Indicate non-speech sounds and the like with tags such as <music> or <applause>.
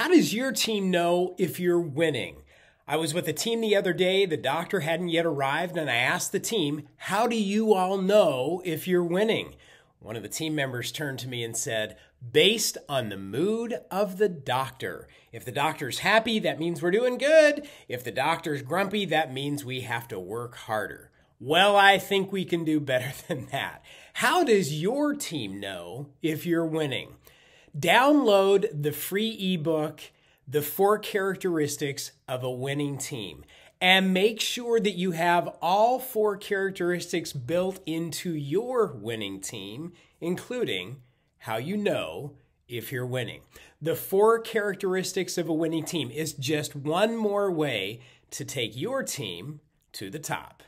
How does your team know if you're winning? I was with a team the other day, the doctor hadn't yet arrived, and I asked the team, How do you all know if you're winning? One of the team members turned to me and said, Based on the mood of the doctor. If the doctor's happy, that means we're doing good. If the doctor's grumpy, that means we have to work harder. Well, I think we can do better <laughs> than that. How does your team know if you're winning? Download the free ebook, The Four Characteristics of a Winning Team, and make sure that you have all four characteristics built into your winning team, including how you know if you're winning. The four characteristics of a winning team is just one more way to take your team to the top.